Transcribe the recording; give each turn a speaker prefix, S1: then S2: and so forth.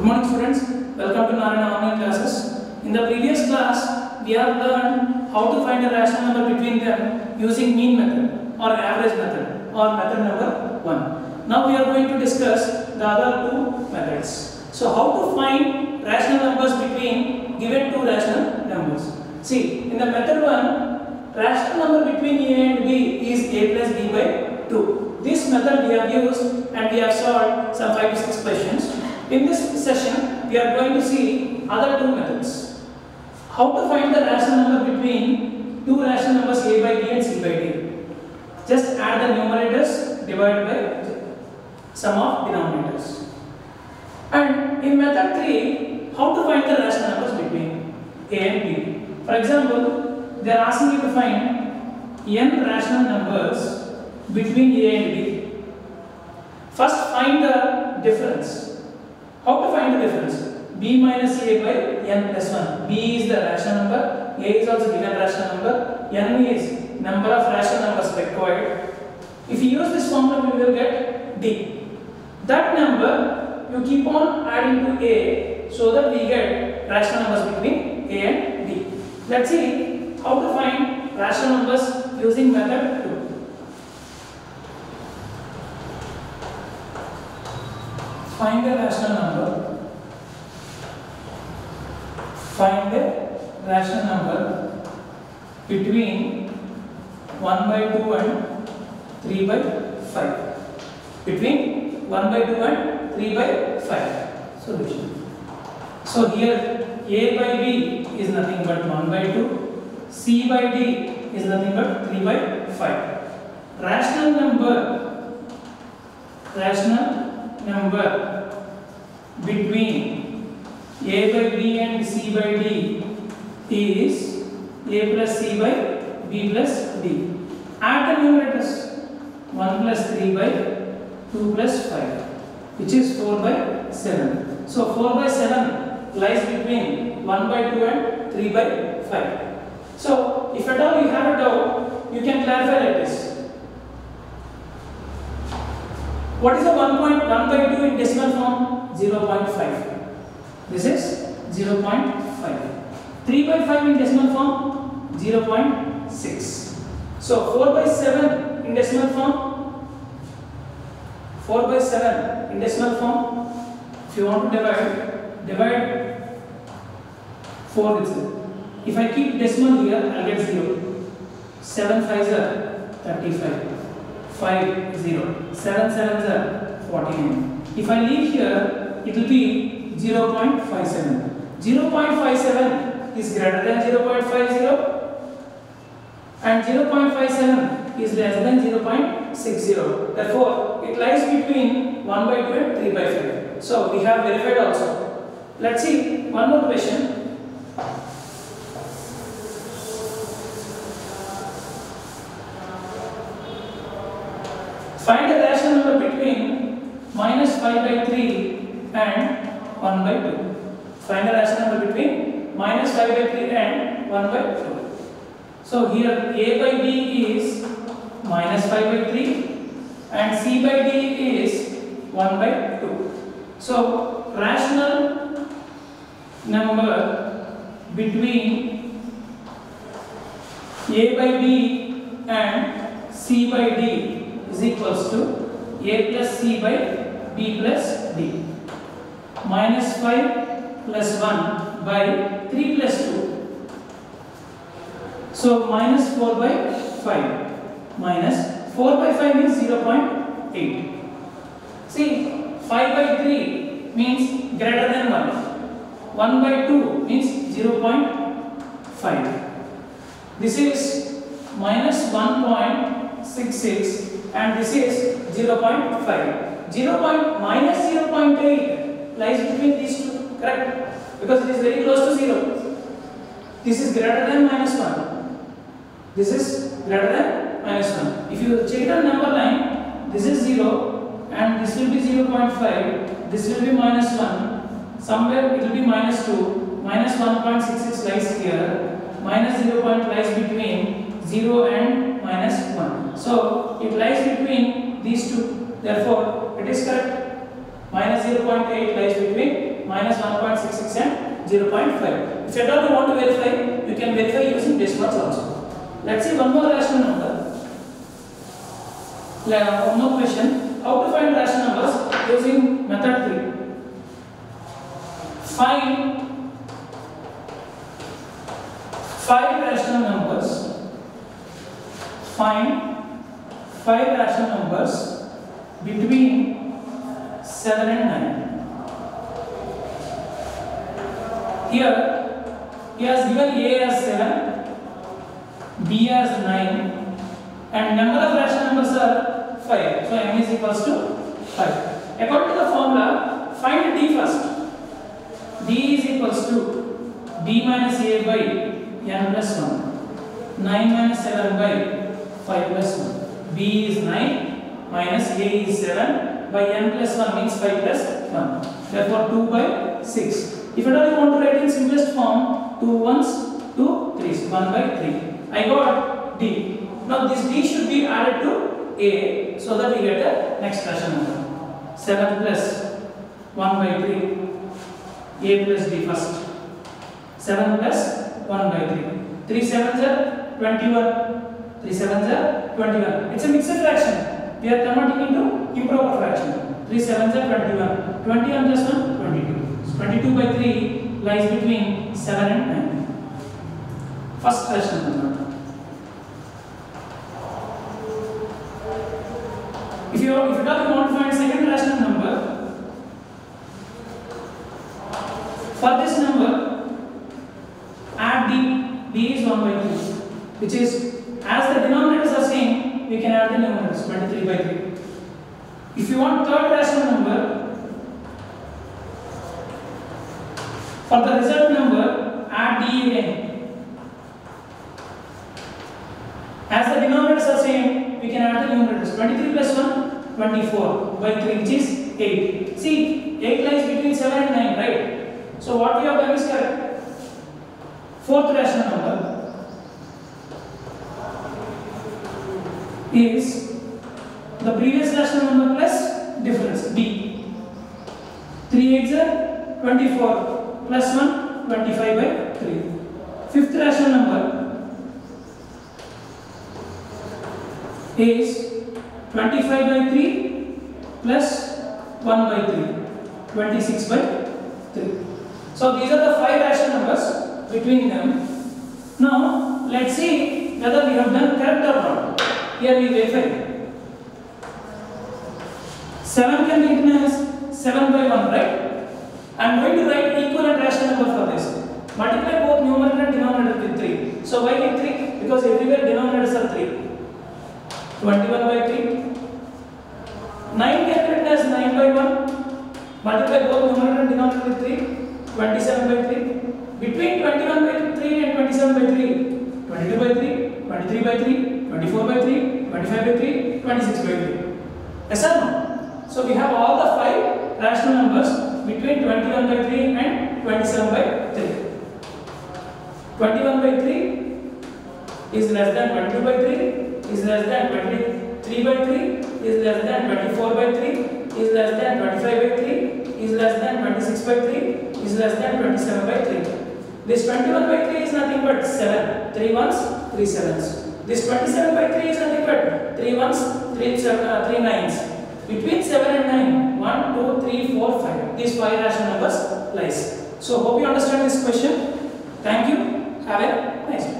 S1: Good morning students, welcome to Narayana online classes. In the previous class, we have learned how to find a rational number between them using mean method or average method or method number 1. Now we are going to discuss the other two methods. So how to find rational numbers between given two rational numbers. See, in the method 1, rational number between a and b is a plus b by 2. This method we have used and we have solved some 5 to 6 questions. In this session, we are going to see other two methods. How to find the rational number between two rational numbers a by b and c by d. Just add the numerators divided by sum of denominators. And in method 3, how to find the rational numbers between a and b. For example, they are asking you to find n rational numbers between a and b. First, find the difference. How to find the difference? b minus a by n plus 1. b is the rational number, a is also given rational number, n is number of rational numbers required. If you use this formula, we will get d. That number you keep on adding to a so that we get rational numbers between a and b. Let's see how to find rational numbers using method 2. Find a rational number. Find a rational number between 1 by 2 and 3 by 5. Between 1 by 2 and 3 by 5. Solution. So here a by b is nothing but 1 by 2. c by d is nothing but 3 by 5. Rational number rational number between a by b and c by d is a plus c by b plus d. Add the numerators 1 plus 3 by 2 plus 5 which is 4 by 7. So 4 by 7 lies between 1 by 2 and 3 by 5. So if at all you have a doubt, you can clarify like this. What is the 1.1 by 2 in decimal form? 0.5. This is 0.5. 3 by 5 in decimal form? 0.6. So 4 by 7 in decimal form? 4 by 7 in decimal form? If you want to divide, divide 4 with it. If I keep decimal here, I'll get 0. 7 5s are 35. 5 0 7 7s are 49 if i leave here it will be 0.57 0.57 is greater than 0.50 and 0.57 is less than 0.60 therefore it lies between 1 by 2 and 3 by 5 so we have verified also. Let's see one more question Find a rational number between minus 5 by 3 and 1 by 2. Find a rational number between minus 5 by 3 and 1 by 2. So here a by b is minus 5 by 3 and c by d is 1 by 2. So rational number between a by b and c by d is equals to a plus c by b plus d. Minus 5 plus 1 by 3 plus 2 so minus 4 by 5 minus 4 by 5 is 0.8 see 5 by 3 means greater than 1 1 by 2 means 0.5 this is minus 1.66 and this is 0.5. 0. minus 0.8 lies between these two, correct? Because it is very close to 0. This is greater than minus 1. This is greater than minus 1. If you check the number line, this is 0 and this will be 0.5, this will be minus 1, somewhere it will be minus 2, minus 1.66 lies here, minus 0. lies between 0 and minus 1. So lies between these two. Therefore, it is correct. Minus 0.8 lies between 0.5. If at all you want to verify, you can verify using decimals also. Let's see one more rational number. One more question. How to find rational numbers using method 3? Find five rational numbers. Find five rational numbers between 7 and 9. Here, he has given A as 7, B as 9, and number of rational numbers are 5. So m is equals to 5. According to the formula, find d first. d is equals to b minus a by n plus 1. 9 minus 7 by 5 plus 1. B is 9 minus a is 7 by n plus 1 means 5 plus 1. Therefore 2 by 6. If at all you want to write in simplest form, 2 ones, 2 threes, 1 by 3. I got d. Now this d should be added to a so that we get the next rational number. 7 plus 1 by 3, a plus d first. 7 plus 1 by 3. 3 sevens are 21. 3 sevens are 21. It's a mixed fraction. We are converting into improper fraction. 3 sevens are 21. 21 plus 1, 22. So 22 by 3 lies between 7 and 9. First rational number. If you if you talk you want to find second rational number, for this number, add d, d is 1 by 2, which is as the denominators are same, we can add the numerators 23 by 3. If you want third rational number, for the result number, add d again. As the denominators are same, we can add the numerators 23 plus 1, 24 by 3, which is 8. See, 8 lies between 7 and 9, right? So, what we have done is correct. Fourth rational number is the previous rational number plus difference b. 3 eggs are 24 plus 1 25 by 3. Fifth rational number is 25 by 3 plus 1 by 3 26 by 3. So these are the five rational numbers between them. Now let's see whether we have done correct or not. Here we verify. 7 can be written as 7 by 1, right? I am going to write equivalent rational number for this. Multiply both numerator and denominator with 3. So why with 3? Because everywhere denominators are 3. 21 by 3. 9 can be written as 9 by 1. Multiply both numerator and denominator with 3. 27 by 3. Between 21 by 3 and 27 by 3. 22 by 3. 23 by 3. 24 by 3. 25 by 3. 26 by 3. Yes or no? So we have all the five rational numbers between 21 by 3 and 27 by 3. 21 by 3 is less than 22 by 3 is less than 23 by 3 is less than 24 by 3 is less than 25 by 3 is less than 26 by 3 is less than 27 by 3. This 21 by 3 is nothing but 7. 3 ones, 3 sevens. This 27 by 3 is nothing but 3 ones, 3, seven, uh, 3 nines. Between 7 and 9, 1, 2, 3, 4, 5. These 5 rational numbers lies. So hope you understand this question. Thank you. Have a nice day.